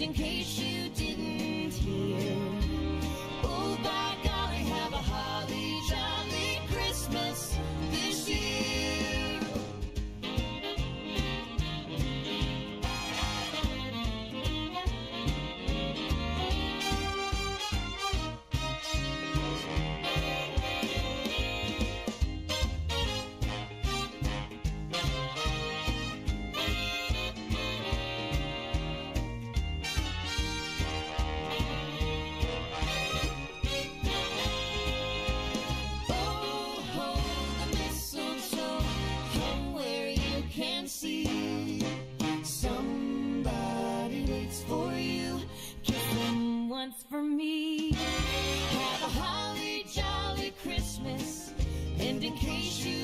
in case you can see. Somebody waits for you. Kiss them once for me. Have a holly jolly Christmas. And in case you